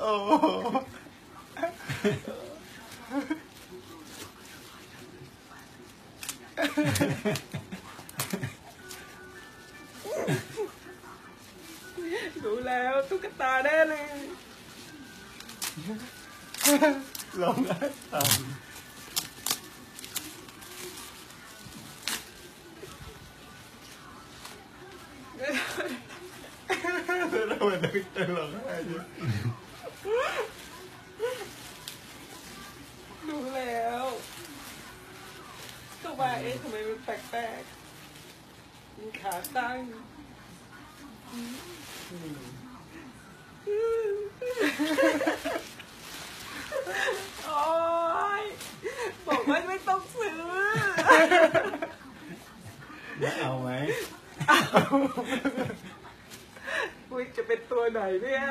oh. Gula, tu kata dia ni. Long time. Terus ada kita long aja. น่เลยร้องไห้ตามแล้วทำไมต้องร้องไห้ด้วยรู้แล้วก็ว่าเอ๊ะทำไมมันแปลกๆมีขาตั้งโอ๊ยบอกว่าไม่ต้องซื้อ แล้วเอาไหมอุ้ยจะเป็นตัวไหนเนี่ย